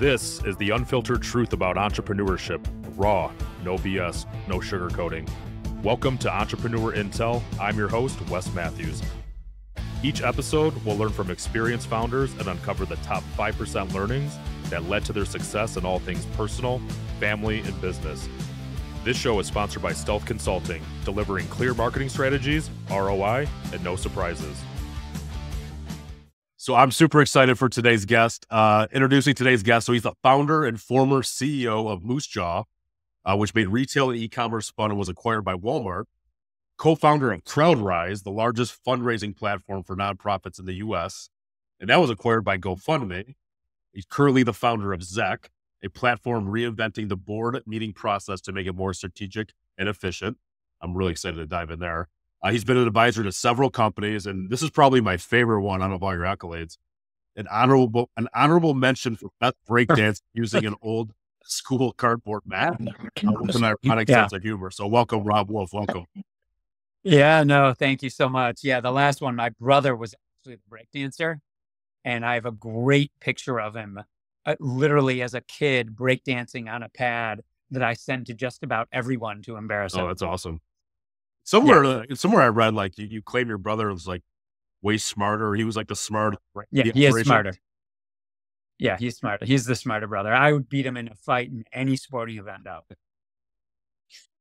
This is the unfiltered truth about entrepreneurship raw, no BS, no sugarcoating. Welcome to Entrepreneur Intel. I'm your host, Wes Matthews. Each episode, we'll learn from experienced founders and uncover the top 5% learnings that led to their success in all things personal, family, and business. This show is sponsored by Stealth Consulting, delivering clear marketing strategies, ROI, and no surprises. So I'm super excited for today's guest. Uh, introducing today's guest. So he's the founder and former CEO of Moosejaw, uh, which made retail and e-commerce fun and was acquired by Walmart. Co-founder of CrowdRise, the largest fundraising platform for nonprofits in the U.S., and that was acquired by GoFundMe. He's currently the founder of ZECK, a platform reinventing the board meeting process to make it more strategic and efficient. I'm really excited to dive in there. Uh, he's been an advisor to several companies, and this is probably my favorite one out of all your accolades. An honorable, an honorable mention for best breakdance using an old school cardboard mat with an ironic yeah. sense of humor. So, welcome, Rob Wolfe. Welcome. Yeah, no, thank you so much. Yeah, the last one, my brother was actually the breakdancer, and I have a great picture of him, uh, literally as a kid breakdancing on a pad that I send to just about everyone to embarrass oh, him. Oh, that's awesome. Somewhere, yeah. uh, somewhere I read like you, you claim your brother was like way smarter. He was like the smart. Yeah, the he is smarter. Yeah, he's smarter. He's the smarter brother. I would beat him in a fight in any sporting event out.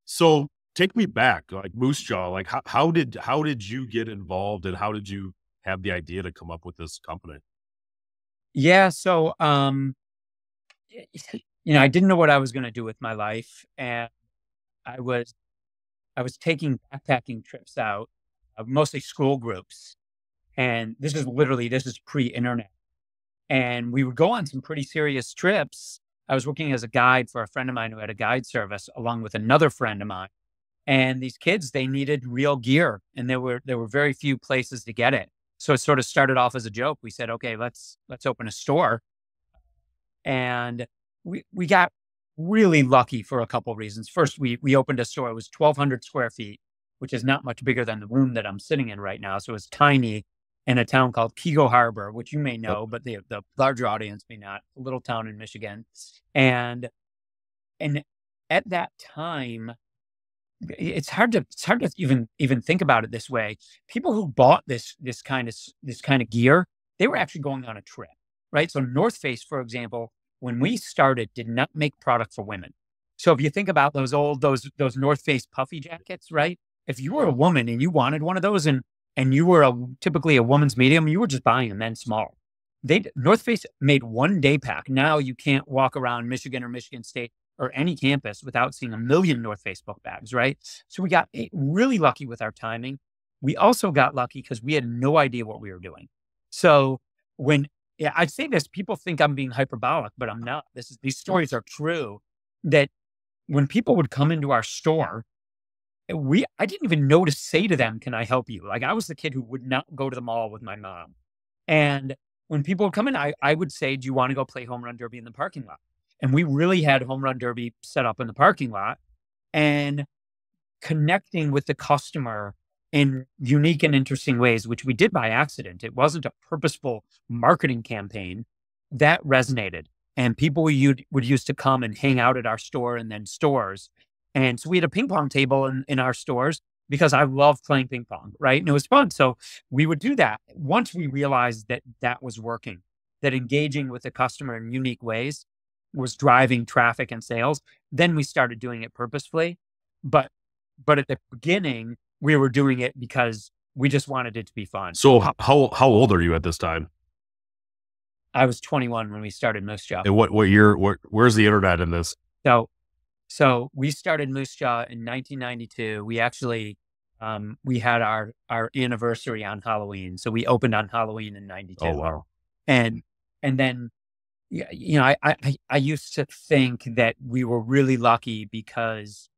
So take me back, like Moose Jaw. Like how, how did how did you get involved, and how did you have the idea to come up with this company? Yeah, so um, you know, I didn't know what I was going to do with my life, and I was I was taking backpacking trips out, uh, mostly school groups. And this is literally, this is pre internet. And we would go on some pretty serious trips. I was working as a guide for a friend of mine who had a guide service along with another friend of mine. And these kids, they needed real gear and there were, there were very few places to get it. So it sort of started off as a joke. We said, okay, let's, let's open a store. And we, we got really lucky for a couple of reasons. First, we we opened a store. It was 1,200 square feet, which is not much bigger than the room that I'm sitting in right now. So it's tiny in a town called Keego Harbor, which you may know, but the the larger audience may not. A little town in Michigan, and and at that time, it's hard to it's hard to even even think about it this way. People who bought this this kind of this kind of gear, they were actually going on a trip, right? So North Face, for example, when we started, did not make product for women. So if you think about those old those those North Face puffy jackets, right? If you were a woman and you wanted one of those, and and you were a, typically a woman's medium, you were just buying a men's small. They North Face made one day pack. Now you can't walk around Michigan or Michigan State or any campus without seeing a million North Face book bags, right? So we got really lucky with our timing. We also got lucky because we had no idea what we were doing. So when yeah, I say this. People think I'm being hyperbolic, but I'm not. This is these stories are true. That when people would come into our store, eh, we I didn't even know to say to them, "Can I help you?" Like I was the kid who would not go to the mall with my mom, and when people would come in, I I would say, "Do you want to go play home run derby in the parking lot?" And we really had home run derby set up in the parking lot, and connecting with the customer in unique and interesting ways, which we did by accident. It wasn't a purposeful marketing campaign that resonated. And people would, would used to come and hang out at our store and then stores. And so we had a ping pong table in, in our stores because I love playing ping pong, right? And it was fun. So we would do that. Once we realized that that was working, that engaging with the customer in unique ways was driving traffic and sales, then we started doing it purposefully. But but at the beginning, we were doing it because we just wanted it to be fun. So how how old are you at this time? I was 21 when we started Moosejaw. And what what year? What where's the internet in this? So so we started Moosejaw in 1992. We actually um, we had our our anniversary on Halloween. So we opened on Halloween in '92. Oh wow! And and then you know I, I I used to think that we were really lucky because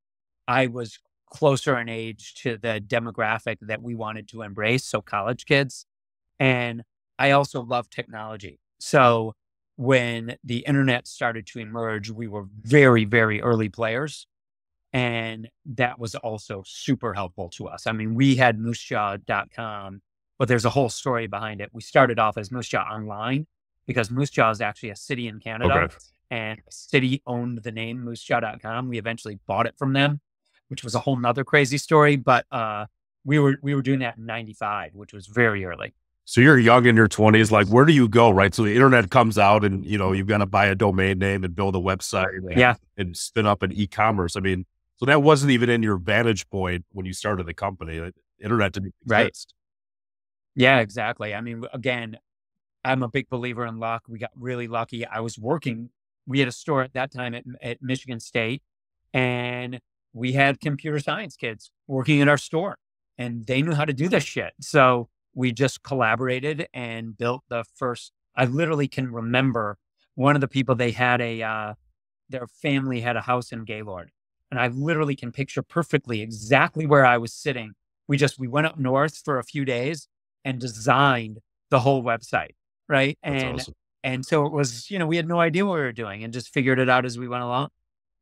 I was closer in age to the demographic that we wanted to embrace. So college kids. And I also love technology. So when the internet started to emerge, we were very, very early players. And that was also super helpful to us. I mean, we had moosejaw.com, but there's a whole story behind it. We started off as Moosejaw Online because Moose Jaw is actually a city in Canada. Okay. And city owned the name moosejaw.com. We eventually bought it from them, which was a whole nother crazy story. But uh, we were we were doing that in 95, which was very early. So you're young in your 20s. Like, where do you go? Right. So the internet comes out, and you know you've got to buy a domain name and build a website. And, Yeah. and spin up an e-commerce. I mean, so that wasn't even in your vantage point when you started the company. Like, internet didn't Right. exist. Yeah, exactly. I mean, again, I'm a big believer in luck. We got really lucky. I was working. We had a store at that time at, at Michigan State, and we had computer science kids working in our store, and they knew how to do this shit. So we just collaborated and built the first. I literally can remember one of the people they had a uh, their family had a house in Gaylord, and I literally can picture perfectly exactly where I was sitting. We just we went up north for a few days and designed the whole website, right? That's and awesome. and so it was, you know, we had no idea what we were doing and just figured it out as we went along.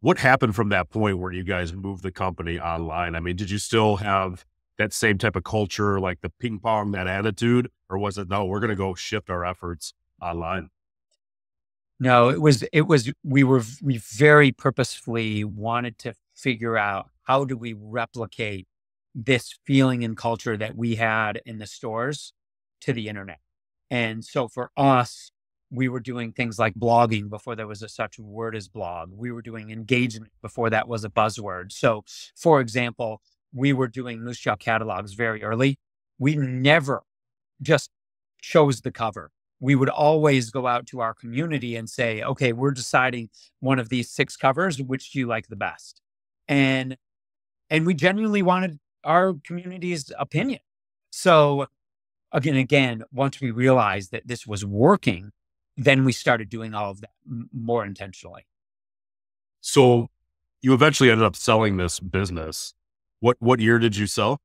What happened from that point where you guys moved the company online? I mean, did you still have that same type of culture, like the ping pong, that attitude, or was it no? We're going to go shift our efforts online. No, it was it was we were we very purposefully wanted to figure out how do we replicate this feeling and culture that we had in the stores to the internet. And so for us, we were doing things like blogging before there was a such word as blog. We were doing engagement before that was a buzzword. So, for example, we were doing Moose Jaw catalogs very early. We never just chose the cover. We would always go out to our community and say, okay, we're deciding one of these six covers, which do you like the best? And and we genuinely wanted our community's opinion. So again, again, once we realized that this was working, then we started doing all of that more intentionally. So you eventually ended up selling this business. What what year did you sell?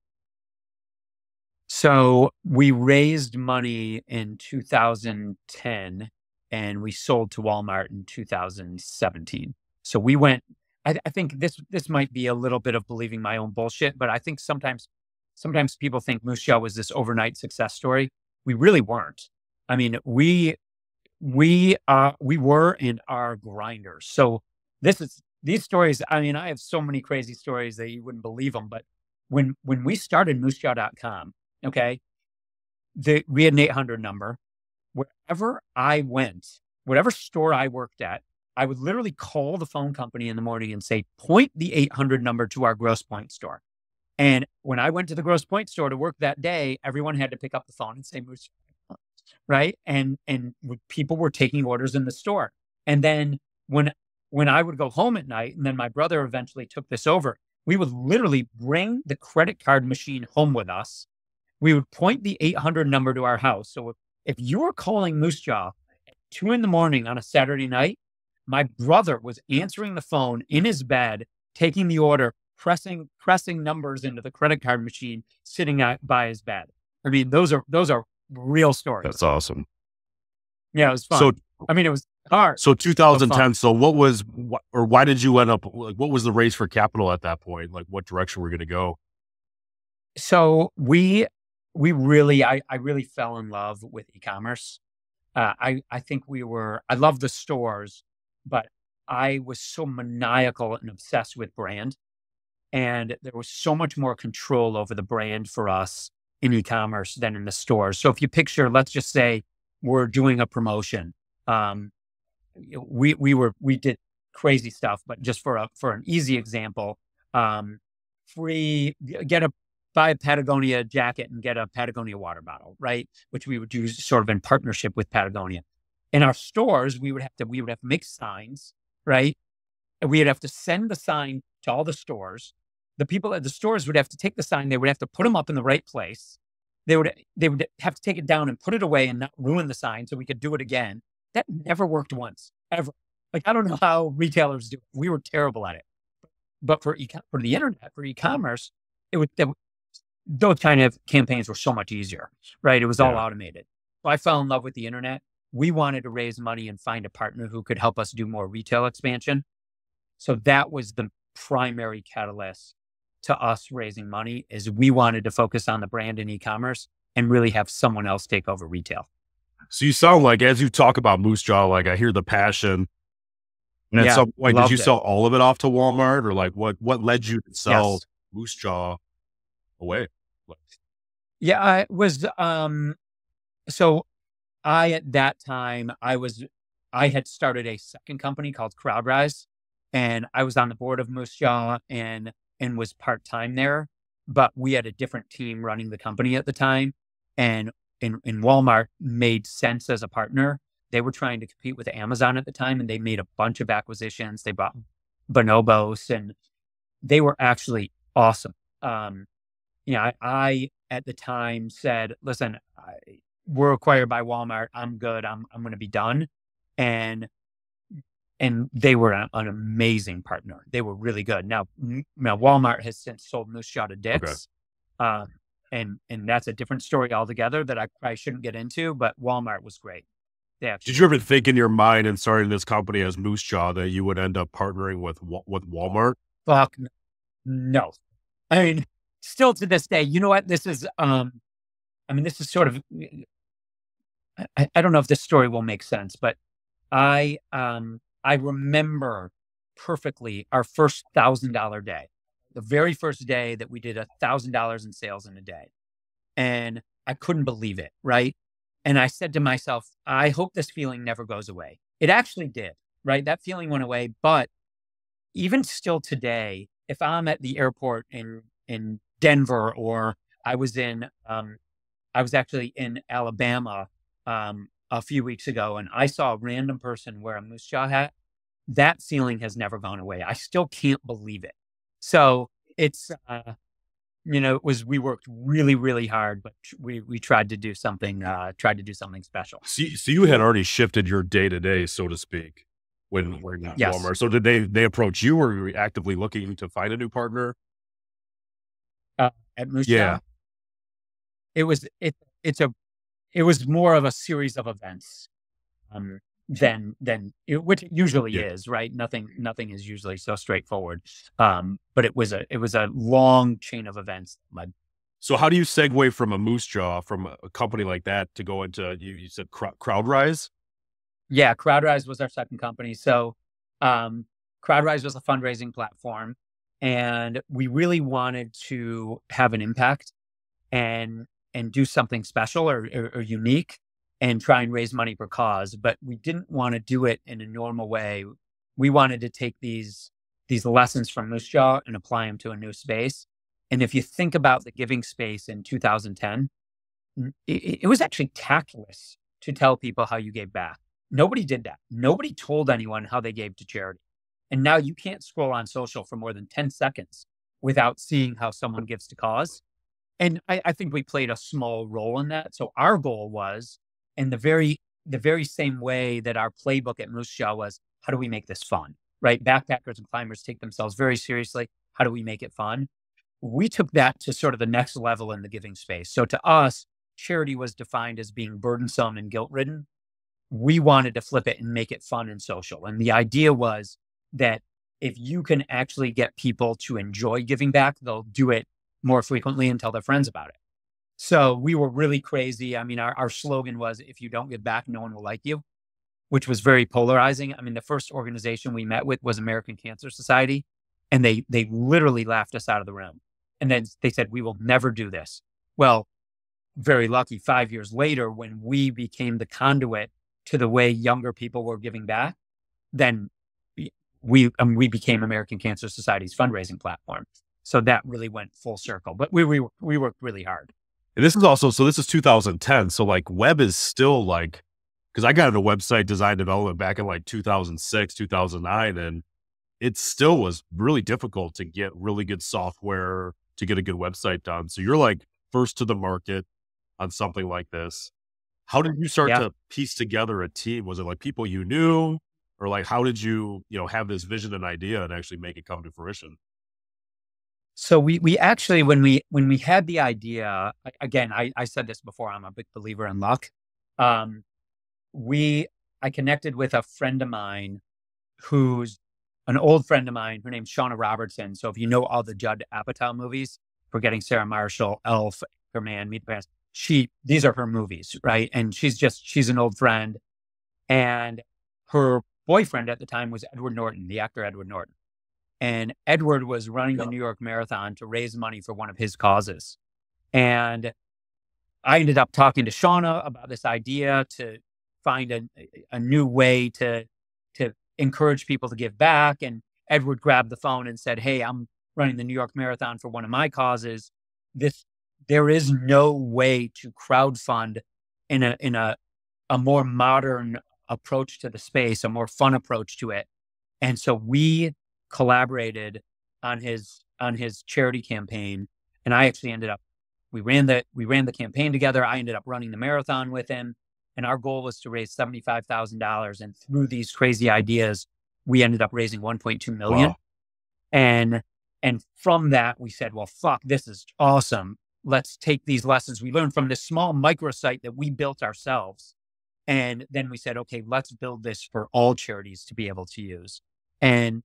So we raised money in 2010 and we sold to Walmart in 2017. So we went, I, I think this, this might be a little bit of believing my own bullshit, but I think sometimes, sometimes people think Moose Jaw was this overnight success story. We really weren't. I mean, we, we, uh, we were and are grinders. So this is, these stories, I mean, I have so many crazy stories that you wouldn't believe them, but when, when we started moosejaw.com, Okay. The, we had an 800 number. Wherever I went, whatever store I worked at, I would literally call the phone company in the morning and say, point the 800 number to our Grosse Pointe store. And when I went to the Grosse Pointe store to work that day, everyone had to pick up the phone and say, Moose, right? And, and people were taking orders in the store. And then when, when I would go home at night, and then my brother eventually took this over, we would literally bring the credit card machine home with us we would point the 800 number to our house. So if, if you were calling Moose Jaw at two in the morning on a Saturday night, my brother was answering the phone in his bed, taking the order, pressing pressing numbers into the credit card machine, sitting by his bed. I mean, those are those are real story. That's awesome. yeah, it was fun. So I mean, it was hard. so 2010. So what was wh- or why did you end up like what was the race for capital at that point? Like what direction we're going to go? so we we really I, I really fell in love with e-commerce uh, i i think we were i love the stores but i was so maniacal and obsessed with brand and there was so much more control over the brand for us in e-commerce than in the stores so if you picture let's just say we're doing a promotion um, we we were we did crazy stuff but just for a for an easy example um, free get a buy a Patagonia jacket and get a Patagonia water bottle, right? Which we would do sort of in partnership with Patagonia. In our stores, we would have to we would have make signs, right? And we would have to send the sign to all the stores. The people at the stores would have to take the sign, they would have to put them up in the right place. They would they would have to take it down and put it away and not ruin the sign so we could do it again. That never worked once, ever. Like I don't know how retailers do it. We were terrible at it. But for e- for the internet, for e-commerce, it would that those kind of campaigns were so much easier, right? It was all Yeah. automated. So I fell in love with the internet. We wanted to raise money and find a partner who could help us do more retail expansion. So that was the primary catalyst to us raising money is we wanted to focus on the brand and e-commerce and really have someone else take over retail. So you sound like, as you talk about Moose Jaw, like I hear the passion. And at Yeah, some point, did you it. sell all of it off to Walmart, or like what? What led you to sell Yes. Moose Jaw away? Yeah, I was um so I at that time I was I had started a second company called CrowdRise and I was on the board of Moose Jaw and and was part-time there, but we had a different team running the company at the time and in in Walmart made sense as a partner. They were trying to compete with Amazon at the time and they made a bunch of acquisitions. They bought Bonobos and they were actually awesome. Um you know, I, I at the time said, "Listen, I, we're acquired by Walmart. I'm good. I'm I'm going to be done." And and they were an, an amazing partner. They were really good. Now, now Walmart has since sold Moose Jaw to Dick's, um, and and that's a different story altogether that I probably shouldn't get into. But Walmart was great. They actually, did you ever think in your mind in starting this company as Moose Jaw that you would end up partnering with with Walmart? fuck no. I mean, still to this day, you know what? This is um, I mean, this is sort of I, I don't know if this story will make sense, but I um I remember perfectly our first thousand dollar day, the very first day that we did a thousand dollars in sales in a day, and I couldn't believe it. Right, and I said to myself, I hope this feeling never goes away. It actually did. Right, that feeling went away, but even still today, if I'm at the airport in in Denver or I was in um I was actually in Alabama um a few weeks ago and I saw a random person wear a moose jaw hat, that feeling has never gone away. I still can't believe it. So it's uh you know, it was we worked really, really hard, but we we tried to do something uh tried to do something special. So, you- so you had already shifted your day to day, so to speak, when when Yes. Walmart. So did they they approach you, or were you actively looking to find a new partner? Uh, At Moose Yeah. Jaw, it was it it's a it was more of a series of events um than than it, which it usually Yeah. is right? Nothing nothing is usually so straightforward. Um but it was a it was a long chain of events. So how do you segue from a Moose Jaw from a company like that to go into you, you said Crowd, CrowdRise? yeah crowdrise was our second company. So um crowdrise was a fundraising platform and we really wanted to have an impact and and do something special or, or, or unique and try and raise money for cause but we didn't want to do it in a normal way. We wanted to take these these lessons from moose jaw and apply them to a new space. And if you think about the giving space in 2010 it, it was actually tactless to tell people how you gave back. Nobody did that. Nobody told anyone how they gave to charity. And now you can't scroll on social for more than 10 seconds without seeing how someone gives to cause and I, I think we played a small role in that. So our goal was, in the very the very same way that our playbook at Moose Jaw was, how do we make this fun? Right? Backpackers and climbers take themselves very seriously. How do we make it fun? We took that to sort of the next level in the giving space. So to us, charity was defined as being burdensome and guilt ridden. We wanted to flip it and make it fun and social. And the idea was that if you can actually get people to enjoy giving back, they'll do it more frequently and tell their friends about it. So we were really crazy. I mean, our, our slogan was if you don't give back, no one will like you, which was very polarizing. I mean, the first organization we met with was American Cancer Society, and they they literally laughed us out of the room. And then they said, We will never do this. Well, very lucky, five years later, when we became the conduit to the way younger people were giving back, then we- um, we became American Cancer Society's fundraising platform. So that really went full circle. But we we we worked really hard. And this is also so this is 2010. So like web is still like because I got into website design development back in like 2006, 2009, and it still was really difficult to get really good software to get a good website done. So you're like first to the market on something like this. How did you start Yeah. to piece together a team? Was it like people you knew, or like how did you you know have this vision and idea and actually make it come to fruition? So we we actually when we when we had the idea again I, I said this before I'm a big believer in luck. Um, we I connected with a friend of mine who's an old friend of mine. Her name's Shauna Robertson. So if you know all the Judd Apatow movies, Forgetting Sarah Marshall, Elf, Her Man, Meet the Parents, she these are her movies, right? And she's just she's an old friend, and her boyfriend at the time was Edward Norton, the actor Edward Norton, and Edward was running the New York Marathon to raise money for one of his causes, and I ended up talking to Shauna about this idea to find a, a new way to to encourage people to give back. And Edward grabbed the phone and said, "Hey, I'm running the New York Marathon for one of my causes. This there is no way to crowdfund in a in a a more modern approach to the space, a more fun approach to it. And so we collaborated on his on his charity campaign, and I actually ended up we ran the we ran the campaign together. I ended up running the marathon with him, and our goal was to raise seventy five thousand dollars. And through these crazy ideas, we ended up raising one point two million. Wow. And and from that, we said, well, fuck, this is awesome. Let's take these lessons we learned from this small microsite that we built ourselves. And then we said, okay, let's build this for all charities to be able to use. And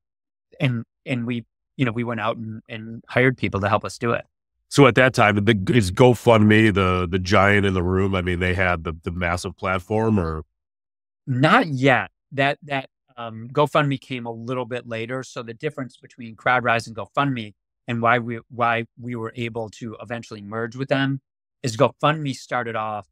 and and we, you know, we went out and, and hired people to help us do it. So at that time, the, is GoFundMe the the giant in the room? I mean, they had the the massive platform, or not yet. That that um, GoFundMe came a little bit later. So the difference between CrowdRise and GoFundMe, and why we why we were able to eventually merge with them, is GoFundMe started off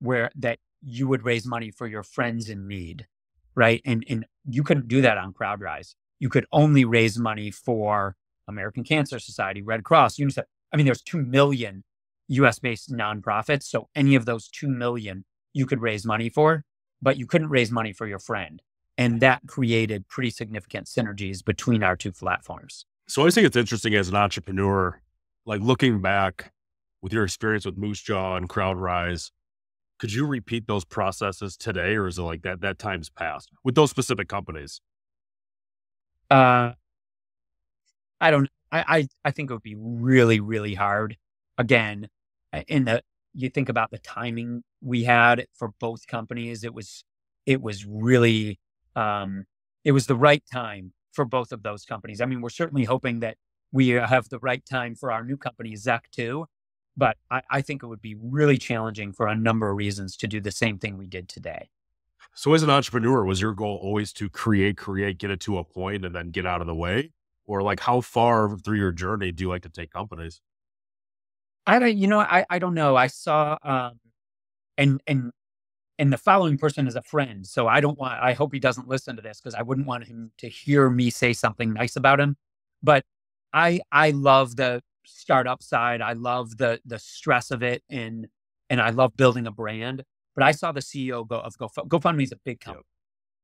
where that you would raise money for your friends in need, right? And and you couldn't do that on CrowdRise. You could only raise money for American Cancer Society, Red Cross, UNICEF. I mean, there's 2 million US based nonprofits. So any of those 2 million you could raise money for, but you couldn't raise money for your friend. And that created pretty significant synergies between our two platforms. So I think it's interesting as an entrepreneur, like looking back with your experience with Moosejaw and CrowdRise, could you repeat those processes today or is it like that that time's passed with those specific companies? Uh I don't I, I, I think it would be really, really hard. Again, in the you think about the timing we had for both companies, it was it was really um, it was the right time for both of those companies. I mean, we're certainly hoping that we have the right time for our new company, ZECK, too. But I, I think it would be really challenging for a number of reasons to do the same thing we did today. So, as an entrepreneur, was your goal always to create, create, get it to a point, and then get out of the way? or like how far through your journey do you like to take companies? I don't, you know, I, I don't know. I saw, um, and, and, and the following person is a friend. So I don't want, I hope he doesn't listen to this because I wouldn't want him to hear me say something nice about him. But I, I love the startup side. I love the, the stress of it and, and I love building a brand. But I saw the CEO go of GoFundMe. GoFundMe is a big company.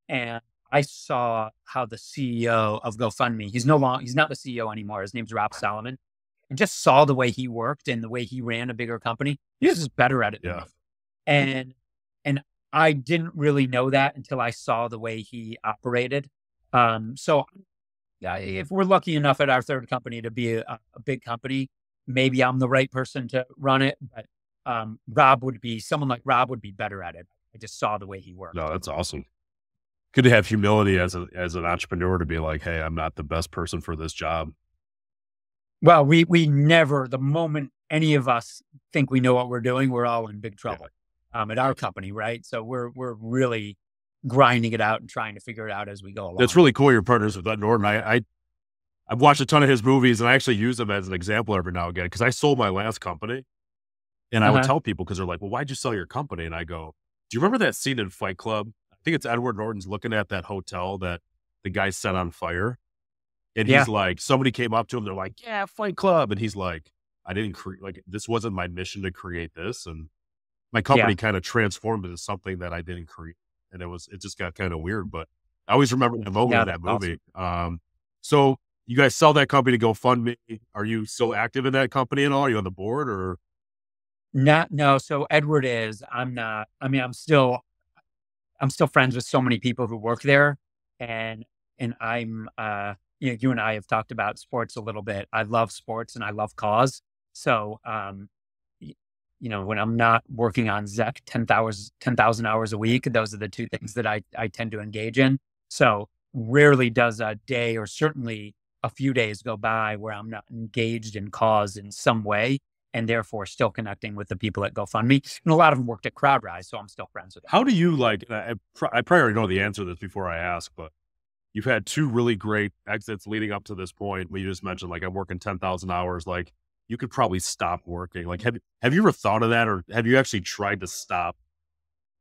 Yep. And I saw how the CEO of GoFundMe, he's no longer, he's not the CEO anymore. His name's Rob Solomon. And just saw the way he worked and the way he ran a bigger company. He was just better at it. Yeah. And, and I didn't really know that until I saw the way he operated. Um, so yeah, if we're lucky enough at our third company to be a, a big company, maybe I'm the right person to run it. But um, Rob would be someone like Rob would be better at it. I just saw the way he worked. No, that's awesome good to have humility as a as an entrepreneur to be like, hey, I'm not the best person for this job. Well, we we never the moment any of us think we know what we're doing, we're all in big trouble. Yeah. Um, at our company, right? So we're we're really grinding it out and trying to figure it out as we go along. That's really cool. You're partners with Ed Norton. I, I I've watched a ton of his movies and I actually use them as an example every now and again because I sold my last company and I uh-huh. would tell people because they're like, well, why'd you sell your company? And I go, do you remember that scene in Fight Club I think it's Edward Norton's looking at that hotel that the guy set on fire. And yeah. he's like, somebody came up to him. They're like, yeah, Fight Club. And he's like, I didn't create, like, this wasn't my mission to create this. And my company yeah. kind of transformed into something that I didn't create. And it was, it just got kind of weird. But I always remember that moment yeah, in that movie. Awesome. Um, so you guys sell that company to GoFundMe. Are you still active in that company at all? Are you on the board or? Not, no. So Edward is, I'm not, I mean, I'm still I'm still friends with so many people who work there, and and I'm uh, you know, you and I have talked about sports a little bit. I love sports and I love cause. So, um, you know, when I'm not working on ZECK 10,000 hours, 10,000 hours a week, those are the two things that I, I tend to engage in. So rarely does a day or certainly a few days go by where I'm not engaged in cause in some way. And therefore still connecting with the people at GoFundMe. And a lot of them worked at CrowdRise, so I'm still friends with them. How do you like? I, I probably already know the answer to this before I ask, but you've had two really great exits leading up to this point. You just mentioned like I'm working ten thousand hours. Like you could probably stop working. Like have have you ever thought of that, or have you actually tried to stop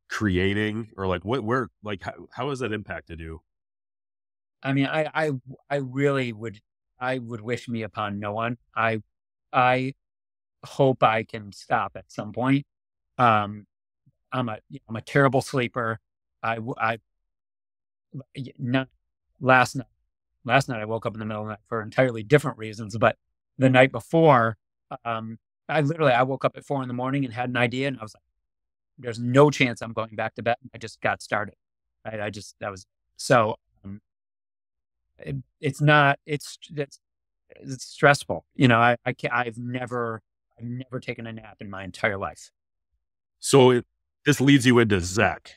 creating, or like what where like how, how has that impacted you? I mean, I I I really would I would wish me upon no one. I I hope I can stop at some point. Um, I'm a I'm a terrible sleeper. I I not last night. Last night I woke up in the middle of the night for entirely different reasons, but the night before, um, I literally I woke up at four in the morning and had an idea, and I was like, "There's no chance I'm going back to bed." I just got started. I, I just that was so. Um, it, it's not. It's it's it's stressful. You know, I I can't. I've never I've never taken a nap in my entire life. So it, this leads you into ZECK.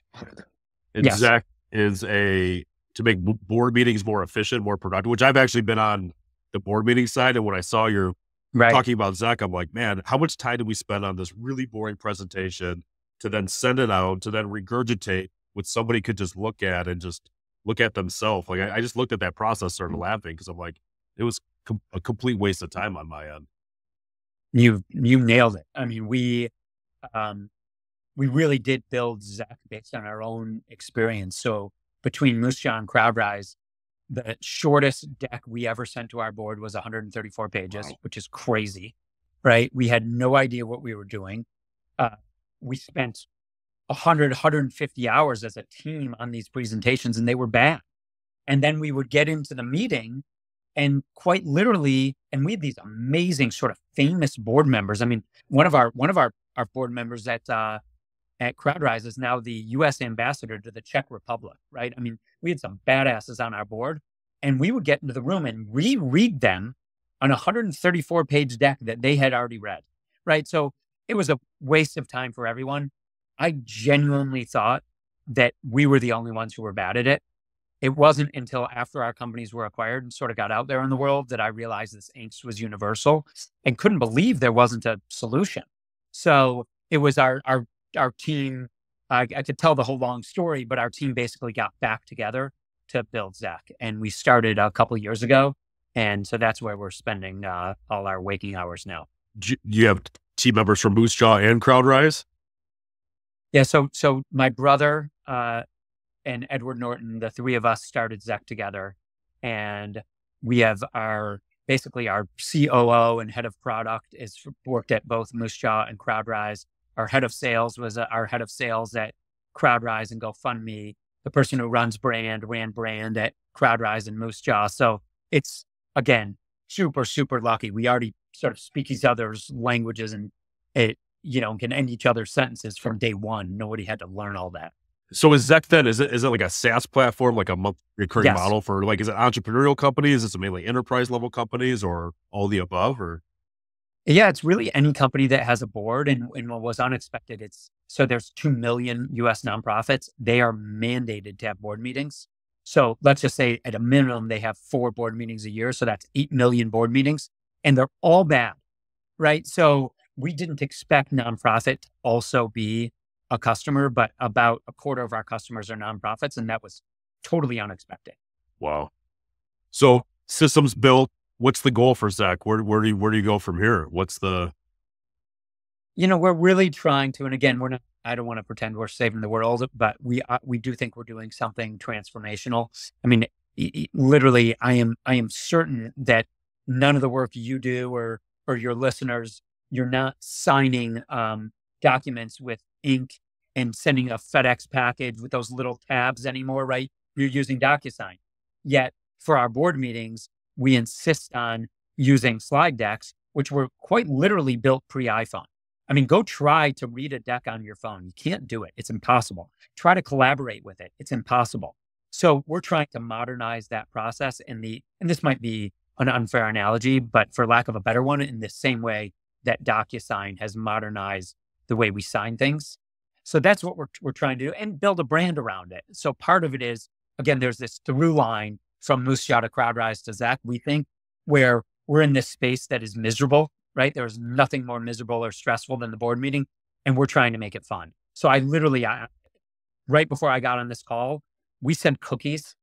And Yes. ZECK is a to make board meetings more efficient, more productive. Which I've actually been on the board meeting side, and when I saw your Right. talking about ZECK, I'm like, man, how much time did we spend on this really boring presentation to then send it out to then regurgitate what somebody could just look at and just look at themselves? Like I, I just looked at that process, started Mm. laughing because I'm like, it was com- a complete waste of time on my end. You you nailed it. I mean, we um we really did build ZECK based on our own experience. So between Moose Jaw and CrowdRise, the shortest deck we ever sent to our board was 134 pages, Wow. which is crazy. Right? We had no idea what we were doing. Uh, we spent 100, 150 hours as a team on these presentations, and they were bad. And then we would get into the meeting and quite literally, and we had these amazing sort of famous board members. I mean, one of our one of our our board members at uh, at CrowdRise is now the U.S. ambassador to the Czech Republic. Right? I mean, we had some badasses on our board, and we would get into the room and reread them on a 134 page deck that they had already read. Right? So it was a waste of time for everyone. I genuinely thought that we were the only ones who were bad at it it wasn't until after our companies were acquired and sort of got out there in the world that I realized this angst was universal and couldn't believe there wasn't a solution. So it was our our our team. I, I could tell the whole long story, but our team basically got back together to build ZECK, and we started a couple years ago, and so that's where we're spending uh, all our waking hours now. Do you- have team members from Moose Jaw and CrowdRise? Yeah. So so my brother uh, and Edward Norton, the three of us started ZECK together, and we have our basically our COO and head of product is worked at both Moose Jaw and CrowdRise. Our head of sales was uh, our head of sales at CrowdRise and GoFundMe. The person who runs brand ran brand at CrowdRise and Moose Jaw. So it's again super super lucky. We already sort of speak each other's languages and it you know, can end each other's sentences from day one. Nobody had to learn all that. So is ZECK then is it is it like a SaaS platform, like a month recurring Yes. model for like is it entrepreneurial companies? Is it mainly enterprise level companies or all the above? Or Yeah, it's really any company that has a board. And, and what was unexpected, it's so there's 2 million US nonprofits. They are mandated to have board meetings. So let's just say at a minimum, they have four board meetings a year. So that's 8 million board meetings, and they're all bad, right? So we didn't expect nonprofit to also be a customer, but about a quarter of our customers are nonprofits. And that was totally unexpected. wow. So systems built. What's the goal for ZECK? Where where do you where do you go from here? What's the you know we're really trying to and again we're not i don't want to pretend we're saving the world but we uh, we do think we're doing something transformational i mean literally i am i am certain that none of the work you do or or your listeners you're not signing um, documents with ink and sending a fedex package with those little tabs anymore right you're using docusign yet for our board meetings we insist on using slide decks which were quite literally built pre-iphone I mean, go try to read a deck on your phone. You can't do it. It's impossible. Try to collaborate with it. It's impossible. So we're trying to modernize that process in the, and this might be an unfair analogy, but for lack of a better one, in the same way that DocuSign has modernized the way we sign things. So that's what we're, we're trying to do and build a brand around it. So part of it is, again, there's this through line from Moose Jaw to CrowdRise to ZECK, we think, where we're in this space that is miserable right? There's nothing more miserable or stressful than the board meeting, and we're trying to make it fun. So I literally, I, right before I got on this call, we sent cookies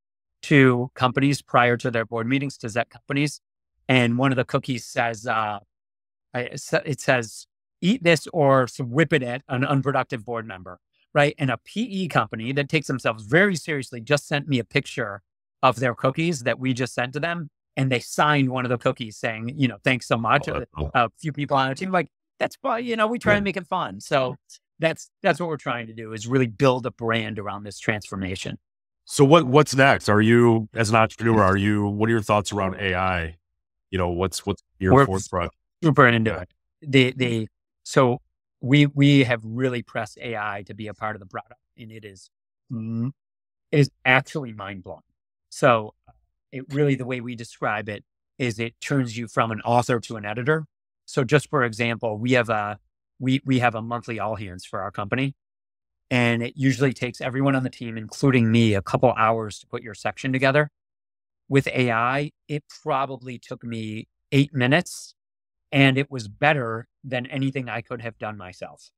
to companies prior to their board meetings to ZECK companies, and one of the cookies says, uh, it says, "Eat this or some whip it at an unproductive board member." Right, and a PE company that takes themselves very seriously just sent me a picture of their cookies that we just sent to them, and they signed one of the cookies saying, you know, thanks so much. Oh, cool. a, few people on our team like that's why, You know, we try yeah. to make it fun. So that's that's what we're trying to do is really build a brand around this transformation. So what what's next? Are you as an entrepreneur? Are you what are your thoughts around AI? You know, what's what's your we're forefront? Super into it. The the mm-hmm. So we we have really pressed AI to be a part of the product, and it is it is actually mind blowing. So it really the way we describe it is it turns you from an author to an editor. So just for example, we have a we we have a monthly all hands for our company. And it usually takes everyone on the team, including me, a couple hours to put your section together. With AI, it probably took me eight minutes and it was better than anything I could have done myself.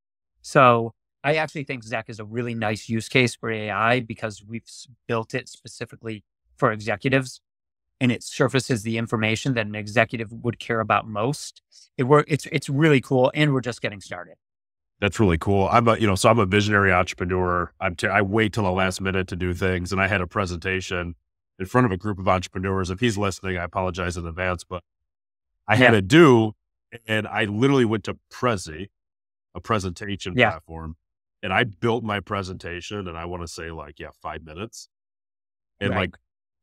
So I actually think ZECK is a really nice use case for AI because we've built it specifically for executives and it surfaces the information that an executive would care about most. It work, it's it's really cool, and we're just getting started. That's really cool. I'm a you know so I'm a visionary entrepreneur. I'm t- I wait till the last minute to do things, and I had a presentation in front of a group of entrepreneurs. If he's listening, I apologize in advance, but I had to do, and I literally went to Prezi, a presentation yeah. platform, and I built my presentation, and I want to say like yeah five minutes, and right. like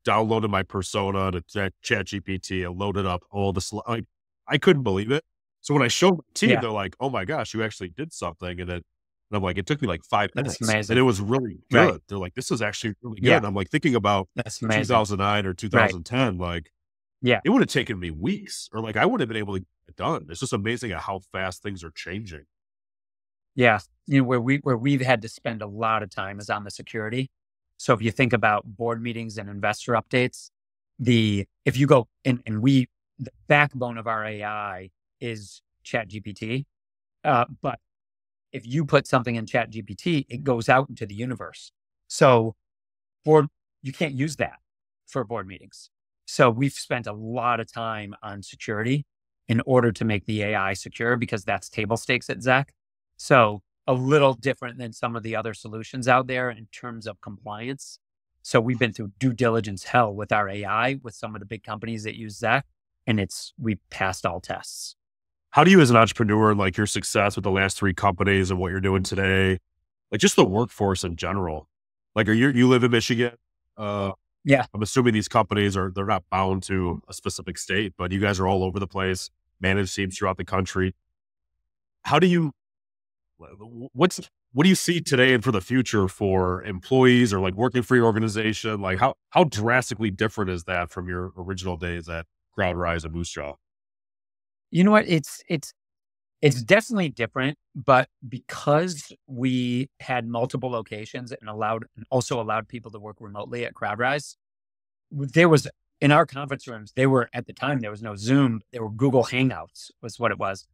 downloaded my persona to chat GPT and loaded up all the sl- like I couldn't believe it. So when I showed my team, yeah. they're like, "Oh my gosh, you actually did something!" And then and I'm like, "It took me like five minutes, and it was really good." Right. They're like, "This is actually really good." Yeah. I'm like thinking about 2009 or 2010, right. like, yeah, it would have taken me weeks, or like I would have been able to done. It's just amazing at how fast things are changing. Yeah, you know where we where we've had to spend a lot of time is on the security. So if you think about board meetings and investor updates, the if you go and, and we the backbone of our AI is Chat GPT. Uh, but if you put something in Chat GPT, it goes out into the universe. So board you can't use that for board meetings. So we've spent a lot of time on security in order to make the AI secure because that's table stakes at ZECK. So a little different than some of the other solutions out there in terms of compliance. So we've been through due diligence hell with our AI with some of the big companies that use ZECK, and it's we passed all tests. How do you, as an entrepreneur, like your success with the last three companies and what you're doing today, like just the workforce in general? Like, are you you live in Michigan? Uh, yeah, I'm assuming these companies are they're not bound to a specific state, but you guys are all over the place, manage teams throughout the country. How do you what's what do you see today and for the future for employees or like working for your organization? Like how how drastically different is that from your original days at CrowdRise and Moosejaw? You know what? It's it's it's definitely different, but because we had multiple locations and allowed and also allowed people to work remotely at CrowdRise, there was in our conference rooms, they were at the time there was no Zoom, there were Google Hangouts was what it was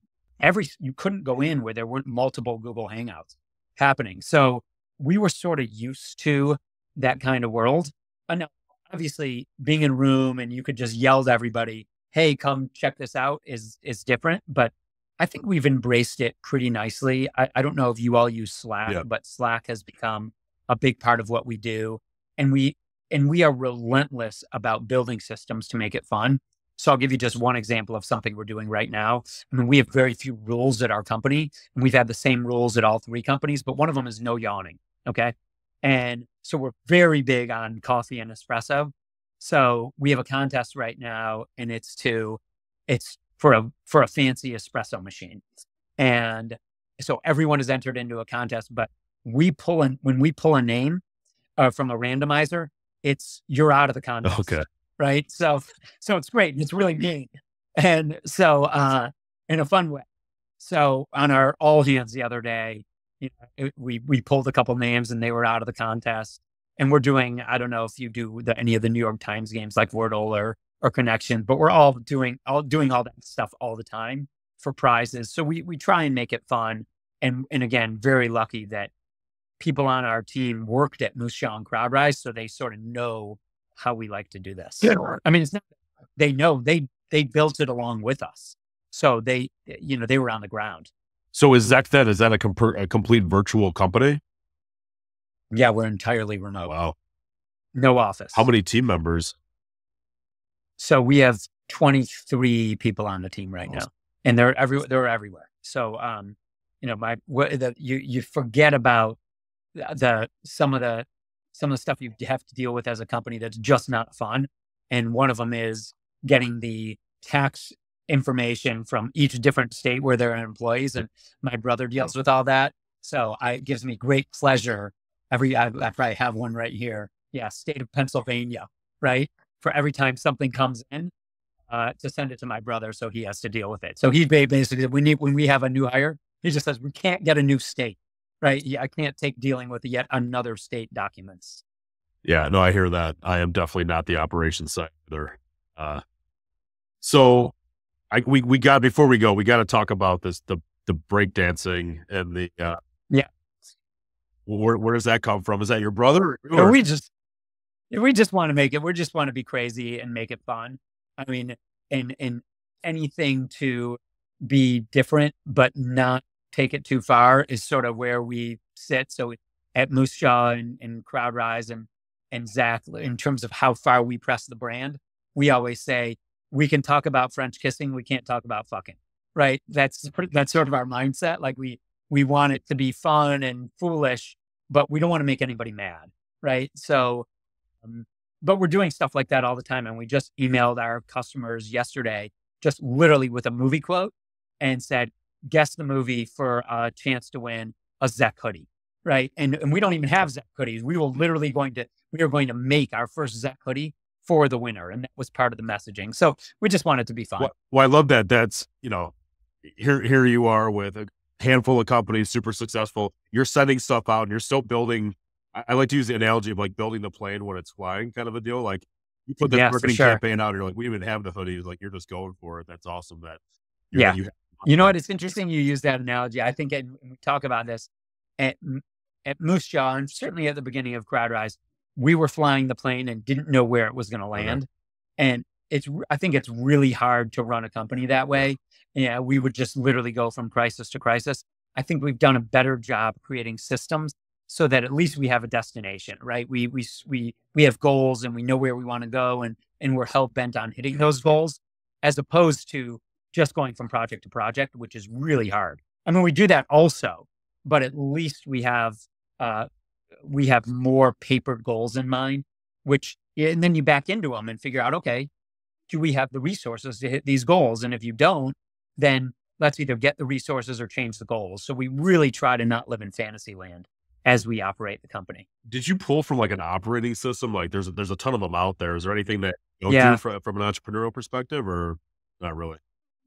every you couldn't go in where there weren't multiple Google Hangouts happening. So we were sort of used to that kind of world. Uh, and obviously, being in room and you could just yell to everybody, "Hey, come check this out," is is different. But I think we've embraced it pretty nicely. I, I don't know if you all use Slack, yeah. but Slack has become a big part of what we do, and we and we are relentless about building systems to make it fun. So I'll give you just one example of something we're doing right now. I mean, we have very few rules at our company, and we've had the same rules at all three companies, but one of them is no yawning. Okay. And so we're very big on coffee and espresso. So we have a contest right now, and it's to, it's for a for a fancy espresso machine, and so everyone is entered into a contest. But we pull in when we pull a name uh, from a randomizer, it's you're out of the contest. Okay right? So, so it's great. It's really neat. And so, uh, in a fun way. So on our all hands the other day, you know, it, we, we pulled a couple names and they were out of the contest. And we're doing, I don't know if you do the, any of the New York Times games like Wordle or, or Connection, but we're all doing, all doing all that stuff all the time for prizes. So we we try and make it fun. And and again, very lucky that people on our team worked at Moose Jaw and CrowdRise, so they sort of know how we like to do this. Yeah. I mean, it's not they know they they built it along with us, so they you know they were on the ground. So is ZECK then? Is that a, comp- a complete virtual company? Yeah, we're entirely remote. Wow. No office. How many team members? So we have 23 people on the team right now, and they're every they're everywhere. So um, you know, my what the, you you forget about the, the some of the some of the stuff you have to deal with as a company that's just not fun, and one of them is getting the tax information from each different state where there are employees, and my brother deals with all that. So I, it gives me great pleasure every I, I probably have one right here. Yeah, state of Pennsylvania, right? For every time something comes in, uh, to send it to my brother, so he has to deal with it. So he ba- basically, we need when we have a new hire, he just says we can't get a new state, right? Yeah, I can't take dealing with yet another state documents. Yeah, no, I hear that. I am definitely not the operations side either. Uh, so I we we got before we go, we got to talk about this the the break dancing and the uh, Yeah. Where where does that come from? Is that your brother? Or Or- we just we just want to make it. We just want to be crazy and make it fun. I mean, and and anything to be different but not take it too far is sort of where we sit. So at Moosejaw and, and CrowdRise and and ZECK, in terms of how far we press the brand, we always say we can talk about French kissing, we can't talk about fucking. Right? That's that's sort of our mindset. Like we we want it to be fun and foolish, but we don't want to make anybody mad. Right? So um, but we're doing stuff like that all the time. And we just emailed our customers yesterday, just literally with a movie quote and said, guess the movie for a chance to win a ZECK hoodie. Right. And, and we don't even have ZECK hoodies. We will literally going to, we are going to make our first ZECK hoodie for the winner. And that was part of the messaging. So we just wanted to be fun. Well, well, I love that. That's you know, here here you are with a handful of companies, super successful. You're sending stuff out, and you're still building. I, I like to use the analogy of like building the plane when it's flying, kind of a deal. Like you put the for marketing sure. campaign out, and you're like, we even have the hoodies. Like you're just going for it. That's awesome. That you're- Yeah. you You know what? It's interesting you use that analogy. I think, and we talk about this at at Moosejaw, and certainly at the beginning of CrowdRise, we were flying the plane and didn't know where it was going to Okay. land. And it's, I think it's really hard to run a company that way. Yeah, we would just literally go from crisis to crisis. I think we've done a better job creating systems so that at least we have a destination, right? We we we we have goals and we know where we want to go, and and we're hell bent on hitting those goals, as opposed to just going from project to project, which is really hard. I mean, we do that also, but at least we have uh, we have more papered goals in mind. Which and then you back into them and figure out, okay, do we have the resources to hit these goals? And if you don't, then let's either get the resources or change the goals. So we really try to not live in fantasy land as we operate the company. Did you pull from like an operating system? Like there's a, there's a ton of them out there. Is there anything that you Yeah. to from, from an entrepreneurial perspective, or not really?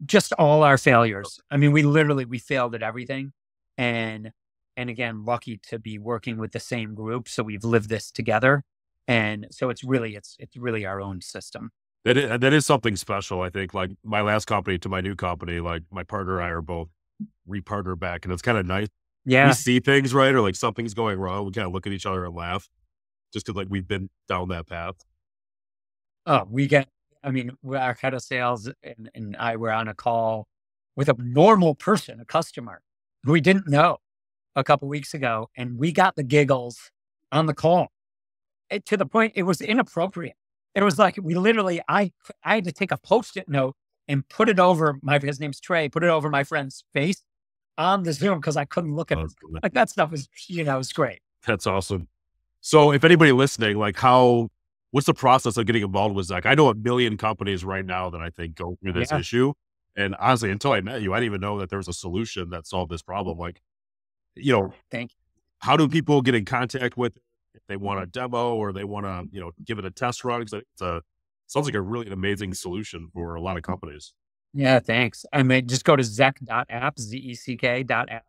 just all our failures. I mean, we literally we failed at everything, and and again, lucky to be working with the same group, so we've lived this together, and so it's really it's it's really our own system. That is, that is something special. I think like my last company to my new company, like my partner and I are both repartner back, and it's kind of nice. Yeah, We see things right, or like something's going wrong. We kind of look at each other and laugh, just because like we've been down that path. oh, we get. I mean, our head of sales and, and I were on a call with a normal person, a customer who we didn't know a couple weeks ago, and we got the giggles on the call it, to the point it was inappropriate. It was like we literally, I I had to take a post-it note and put it over my his name's Trey, put it over my friend's face on the Zoom because I couldn't look at oh, it. Like that stuff was, you know, it was great. That's awesome. So, if anybody listening, like how, what's the process of getting involved with ZECK? I know a million companies right now that I think go through this Yeah. issue. And honestly, until I met you, I didn't even know that there was a solution that solved this problem. Like, you know, Thank you. how do people get in contact with it if they want a mm-hmm. demo or they want to, you know, give it a test run? Because it's a, sounds like a really amazing solution for a lot of companies. Yeah, thanks. I mean, just go to zeck.app, Z-E-C-K app.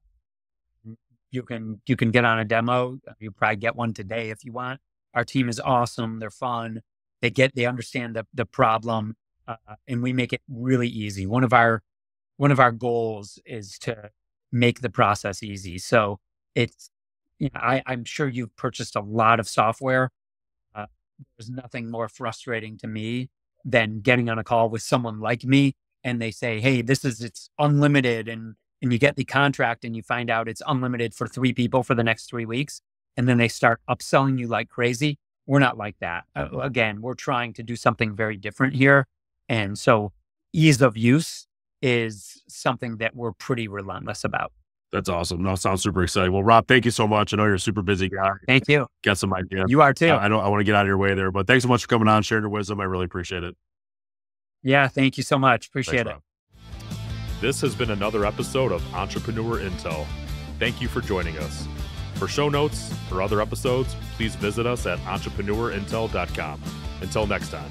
You can you can get on a demo. You probably get one today if you want. Our team is awesome. They're fun. They get they understand the the problem, uh, and we make it really easy. One of our one of our goals is to make the process easy. So it's, you know, I, I'm sure you've purchased a lot of software. Uh, there's nothing more frustrating to me than getting on a call with someone like me and they say, "Hey, this is it's unlimited," and and you get the contract and you find out it's unlimited for three people for the next three weeks, and then they start upselling you like crazy. We're not like that. Uh, again, we're trying to do something very different here, and so ease of use is something that we're pretty relentless about. That's awesome. No, sounds super exciting. Well, Rob, thank you so much. I know you're a super busy guy. Thank you. Got some ideas. You are too. I, I don't. I want to get out of your way there, but thanks so much for coming on, sharing your wisdom. I really appreciate it. Yeah, thank you so much. Appreciate Thanks, it. Rob. This has been another episode of Entrepreneur Intel. Thank you for joining us. For show notes or other episodes, please visit us at entrepreneurintel.com. Until next time.